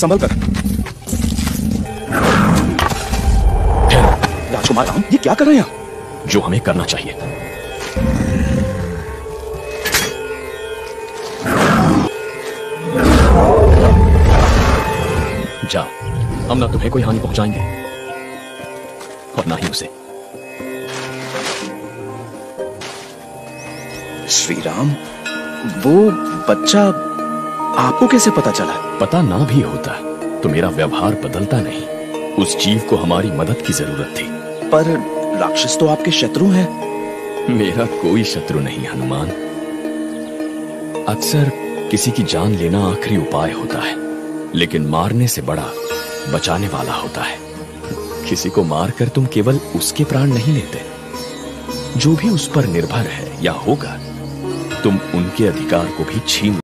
संभल कर। राजकुमार राम ये क्या कर रहे हैं जो हमें करना चाहिए। जा हम ना तुम्हें कोई हानि पहुंचाएँगे। और ना ही उसे। श्री राम वो बच्चा आपको कैसे पता चला? पता ना भी होता तो मेरा व्यवहार बदलता नहीं। उस जीव को हमारी मदद की ज़रूरत थी। पर राक्षस तो आपके शत्रु हैं। मेरा कोई शत्रु नहीं हनुमान। अक्सर किसी की जान लेना आखिरी उपाय होता है लेकिन मारने से बड़ा बचाने वाला होता है। किसी को मारकर तुम केवल उसके प्राण नहीं लेते। जो भी उस पर निर्भर है या होगा तुम उनके अधिकार को भी छीन